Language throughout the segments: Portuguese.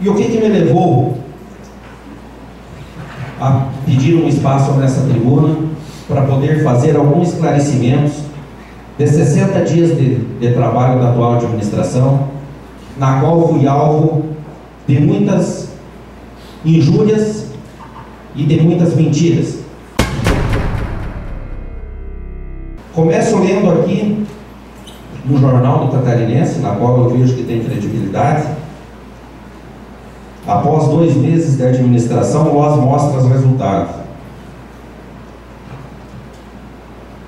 E o que, que me levou a pedir um espaço nessa tribuna para poder fazer alguns esclarecimentos de 60 dias de, de trabalho da atual administração, na qual fui alvo de muitas injúrias e de muitas mentiras. Começo lendo aqui no Jornal do Catarinense, na qual eu vejo que tem credibilidade. Após dois meses de administração, Loz mostra os resultados.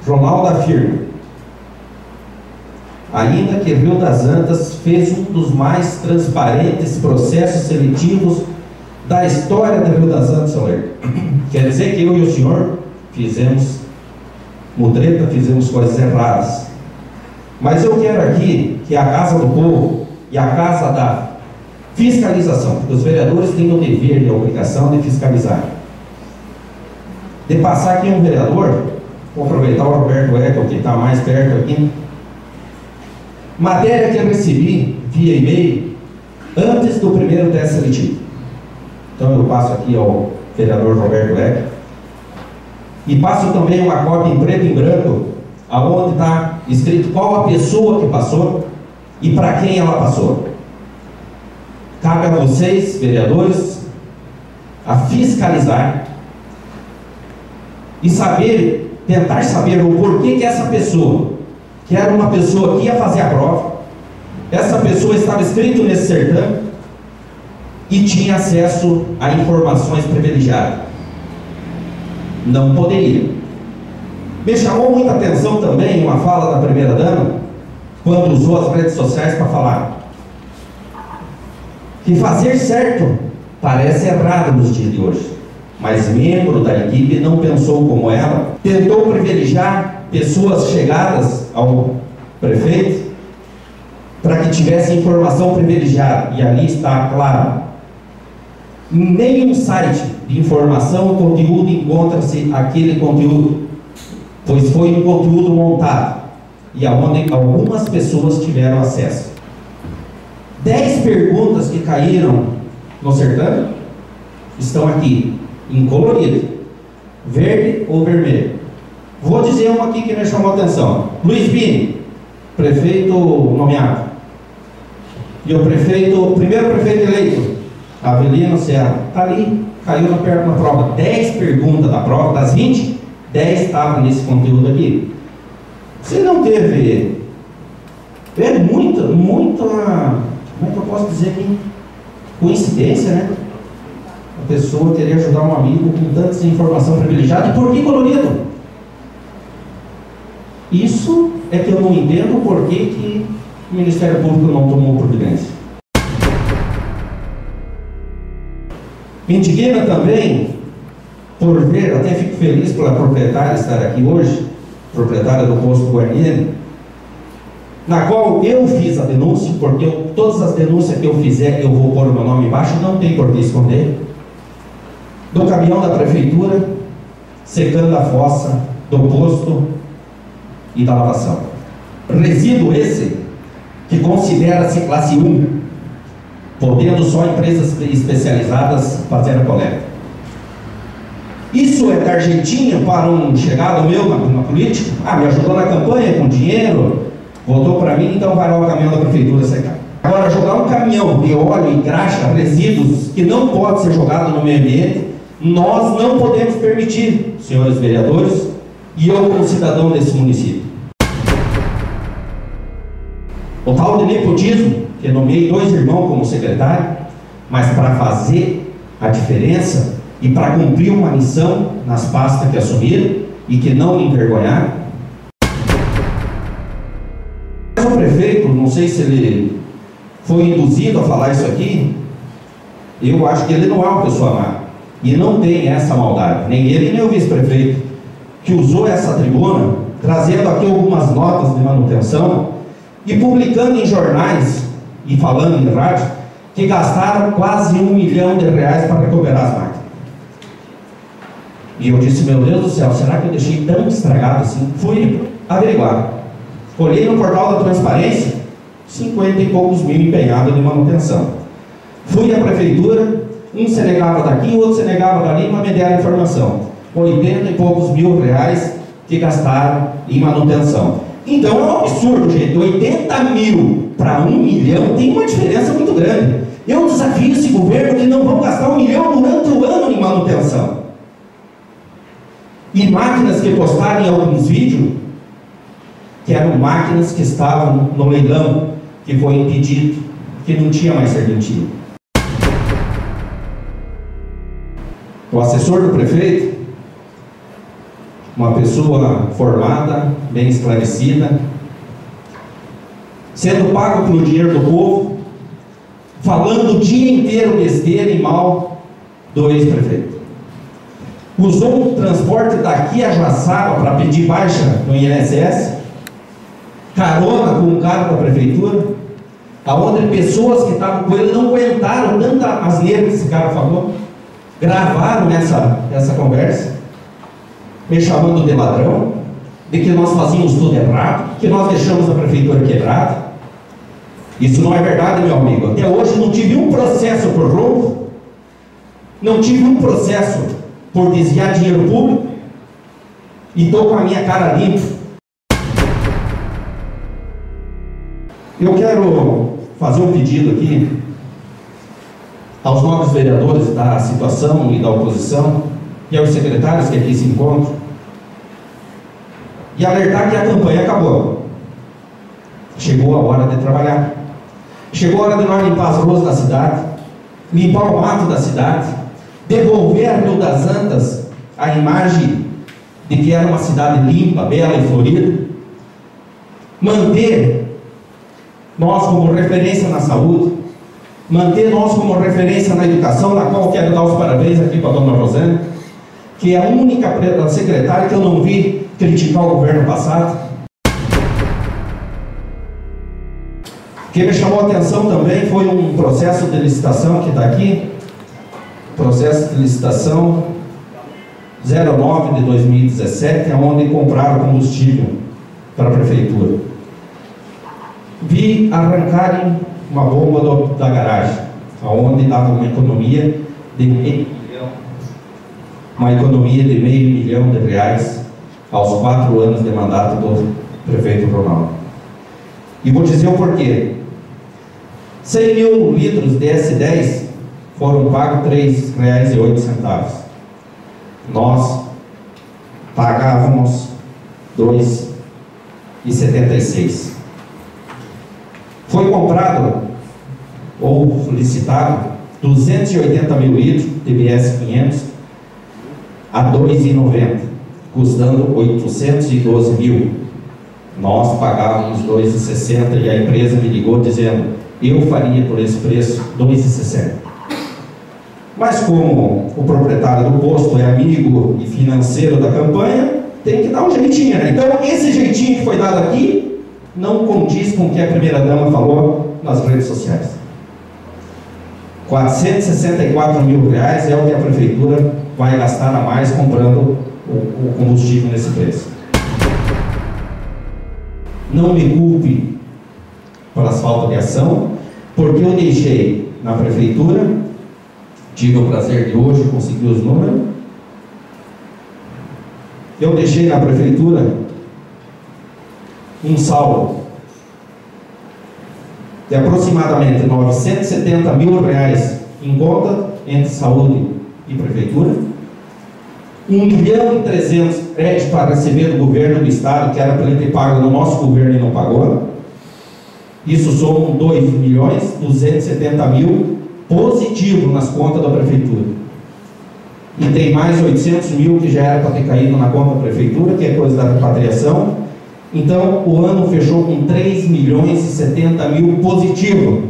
Jornal da firma. Ainda que Rio das Antas fez um dos mais transparentes processos seletivos da história do Rio das Antas, Soler. Quer dizer que eu e o senhor fizemos mutreta, fizemos coisas erradas. Mas eu quero aqui que a Casa do Povo e a Casa da Fiscalização, porque os vereadores têm o dever e a obrigação de fiscalizar. De passar aqui um vereador, vou aproveitar o Roberto Eco, que está mais perto aqui. Matéria que eu recebi via e-mail antes do primeiro teste seletivo. Então eu passo aqui ao vereador Roberto Eco. E passo também uma cópia em preto e branco, aonde está escrito qual a pessoa que passou e para quem ela passou. Cabe a vocês, vereadores, a fiscalizar e saber, tentar saber o porquê que essa pessoa, que era uma pessoa que ia fazer a prova, essa pessoa estava escrito nesse certame e tinha acesso a informações privilegiadas. Não poderia. Me chamou muita atenção também uma fala da primeira dama, quando usou as redes sociais para falar que fazer certo parece errado nos dias de hoje, mas membro da equipe não pensou como ela, tentou privilegiar pessoas chegadas ao prefeito para que tivesse informação privilegiada, e ali está claro. Nenhum site de informação conteúdo encontra-se aquele conteúdo, pois foi um conteúdo montado e aonde algumas pessoas tiveram acesso. Dez perguntas que caíram no certame estão aqui, em colorido, verde ou vermelho. Vou dizer uma aqui que me chamou a atenção. Luiz Bini, prefeito nomeado. E o prefeito, primeiro prefeito eleito, Avelino Serra, está ali, caiu na, na prova. 10 perguntas da prova, das 20, 10 estavam nesse conteúdo aqui. Você não teve. É muita, muita como é que eu posso dizer que coincidência, né? A pessoa querer ajudar um amigo com tanta informação privilegiada. E por que colorido? Isso é que eu não entendo por que, que o Ministério Público não tomou providência. Me também por ver, até fico feliz pela proprietária estar aqui hoje, proprietária do posto Guarnieri, na qual eu fiz a denúncia, porque eu, todas as denúncias que eu fizer eu vou pôr o meu nome embaixo, não tem por que esconder, do caminhão da prefeitura, secando a fossa do posto e da lavação. Resíduo esse que considera-se classe 1, podendo só empresas especializadas fazer a coleta. Isso é tarjetinha para um chegado meu na, na política? Ah, me ajudou na campanha com dinheiro, Voltou para mim, então vai lá o caminhão da prefeitura secar. Agora, jogar um caminhão de óleo e graxa, resíduos, que não pode ser jogado no meio ambiente, nós não podemos permitir, senhores vereadores, e eu como cidadão desse município. O tal de nepotismo, que nomeei dois irmãos como secretário, mas para fazer a diferença e para cumprir uma missão nas pastas que assumiram e que não me envergonhar, prefeito, não sei se ele foi induzido a falar isso aqui, eu acho que ele não é uma pessoa má. E não tem essa maldade, nem ele nem o vice-prefeito, que usou essa tribuna, trazendo aqui algumas notas de manutenção e publicando em jornais e falando em rádio que gastaram quase um milhão de reais para recuperar as máquinas. E eu disse, meu Deus do céu, será que eu deixei tão estragado assim? Fui averiguar. Olhei no portal da transparência, 50 e poucos mil empenhados de manutenção. Fui à prefeitura, um se negava daqui, outro se negava dali, mas me deram informação. 80 e poucos mil reais que gastaram em manutenção. Então é um absurdo, gente. 80 mil para um milhão tem uma diferença muito grande. Eu desafio esse governo que não vão gastar um milhão durante o ano em manutenção. E máquinas que postaram em alguns vídeos, que eram máquinas que estavam no leilão, que foi impedido, que não tinha mais serventia. O assessor do prefeito, uma pessoa formada, bem esclarecida, sendo pago pelo dinheiro do povo, falando o dia inteiro besteira e mal do ex-prefeito. Usou o transporte daqui a Joaçaba para pedir baixa no INSS, carona com um carro da prefeitura, aonde pessoas que estavam com ele não aguentaram tanta asneira que esse cara falou, gravaram essa, essa conversa, me chamando de ladrão, de que nós fazíamos tudo errado, que nós deixamos a prefeitura quebrada. Isso não é verdade, meu amigo. Até hoje não tive um processo por roubo, não tive um processo por desviar dinheiro público, e estou com a minha cara limpa. Eu quero fazer um pedido aqui aos novos vereadores da situação e da oposição e aos secretários que aqui se encontram e alertar que a campanha acabou. Chegou a hora de trabalhar. Chegou a hora de nós limpar as ruas da cidade, limpar o mato da cidade, devolver a Rio das Antas a imagem de que era uma cidade limpa, bela e florida, manter nós como referência na saúde, manter nós como referência na educação, na qual quero dar os parabéns aqui para a dona Rosana, que é a única secretária que eu não vi criticar o governo passado. Que me chamou a atenção também foi um processo de licitação que está aqui, processo de licitação 09 de 2017, onde compraram combustível para a prefeitura. Vi arrancarem uma bomba do, da garagem, onde dava uma economia de meio milhão, uma economia de meio milhão de reais aos quatro anos de mandato do prefeito Ronaldo. E vou dizer o porquê. 100 mil litros de S10 foram pagos R$ 3,08. Nós pagávamos R$ 2,76. Foi comprado ou solicitado 280 mil litros de BS 500 a 2,90, custando 812 mil. Nós pagávamos 2,60 e a empresa me ligou dizendo eu faria por esse preço 2,60. Mas como o proprietário do posto é amigo e financeiro da campanha, tem que dar um jeitinho, né? Então esse jeitinho que foi dado aqui não condiz com o que a primeira dama falou nas redes sociais. 464 mil reais é o que a prefeitura vai gastar a mais comprando o, combustível nesse preço. Não me culpe pelas faltas de ação, porque eu deixei na prefeitura, tive o prazer de hoje conseguir os números, eu deixei na prefeitura um saldo de aproximadamente 970 mil reais em conta entre saúde e prefeitura, 1 milhão e 300 créditos para receber do governo do estado, que era para ele ter pago no nosso governo e não pagou. Isso somam 2 milhões 270 mil positivo nas contas da prefeitura. E tem mais 800 mil que já era para ter caído na conta da prefeitura, que é coisa da repatriação. Então, o ano fechou com 3 milhões e 70 mil positivo.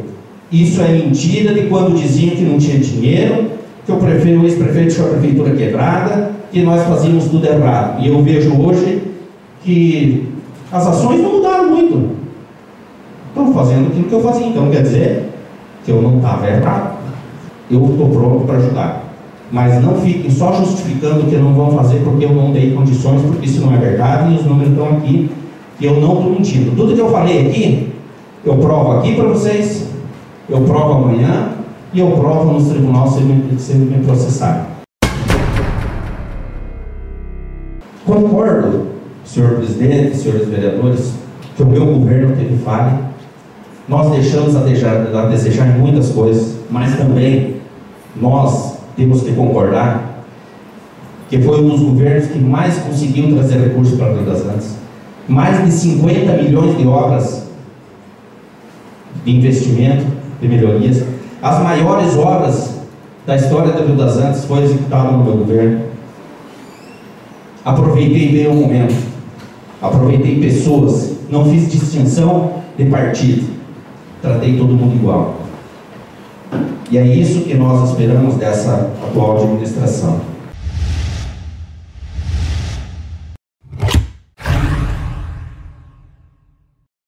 Isso é mentira de quando diziam que não tinha dinheiro, que o prefeito, o ex-prefeito tinha a prefeitura quebrada, que nós fazíamos tudo errado. E eu vejo hoje que as ações não mudaram muito. Estão fazendo aquilo que eu fazia. Então quer dizer que eu não estava errado. Eu estou pronto para ajudar. Mas não fiquem só justificando que não vão fazer porque eu não dei condições, porque isso não é verdade e os números estão aqui e eu não estou mentindo. Tudo que eu falei aqui, eu provo aqui para vocês, eu provo amanhã e eu provo no tribunal se me, me processar. Concordo, senhor presidente, senhores vereadores, que o meu governo teve falha. Nós deixamos a desejar, a desejar em muitas coisas, mas também nós temos que concordar que foi um dos governos que mais conseguiu trazer recursos para Rio das Antas. Mais de 50 milhões de obras de investimento, de melhorias. As maiores obras da história do Rio das Antas foi executada no meu governo. Aproveitei bem o momento, aproveitei pessoas, não fiz distinção de partido, tratei todo mundo igual. E é isso que nós esperamos dessa atual administração.